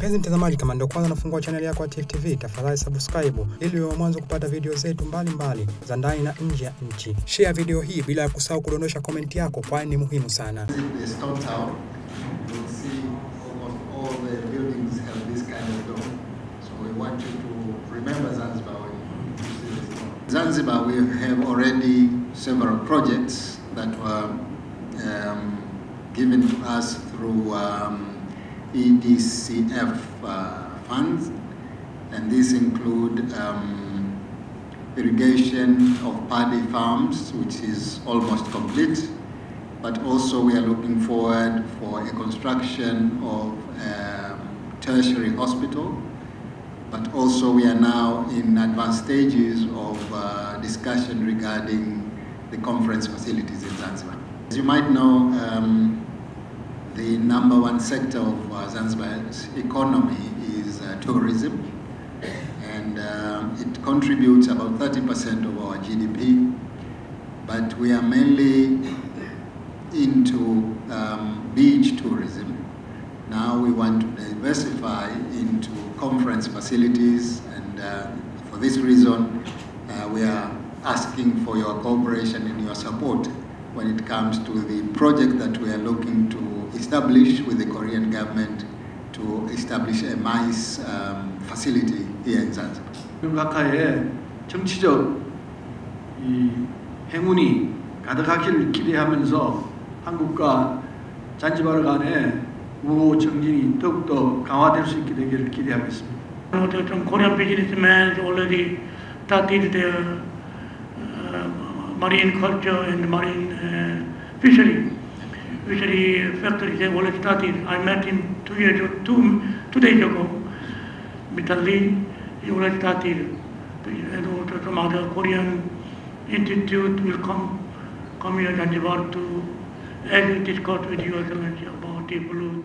Mpenzi mtazamaji, kama ndio kwanza nafungua chaneli yako ya Tifu TV, tafadhali subscribe ili uwe mwanzo kupata video zetu mbalimbali za ndani na nje ya nchi. Share video hii bila ya kusahau kudondosha komenti yako, kwani ni muhimu sana. Zanzibar, we have already several projects that were um, given to us through um, EDCF uh, funds, and these include um, irrigation of paddy farms, which is almost complete but also we are looking forward for a construction of a tertiary hospital. But also we are now in advanced stages of uh, discussion regarding the conference facilities in Zanzibar. As you might know, um, the number one sector of uh, Zanzibar's economy is uh, tourism, and um, it contributes about 30% of our GDP. But we are mainly into um, beach tourism. Now we want to diversify into conference facilities, and uh, for this reason, uh, we are asking for your cooperation and your support when it comes to the project that we are looking to establish with the Korean government to establish a MICE um, facility here in Zanzibar. 각하의 정치적 이 행운이 가득하기를 기대하면서 한국과 잔지바르 간의 우호 정진이 더욱더 강화될 수 있게 되기를 기대하겠습니다. Some Korean businessmen already started their uh, marine culture and marine uh, fishery. Fishery factory they already started. I met him two years two, two days ago. Mr. Lee, he already started. And also some other Korean institute will come, come here and Zanzibar to as discuss with you about the blue.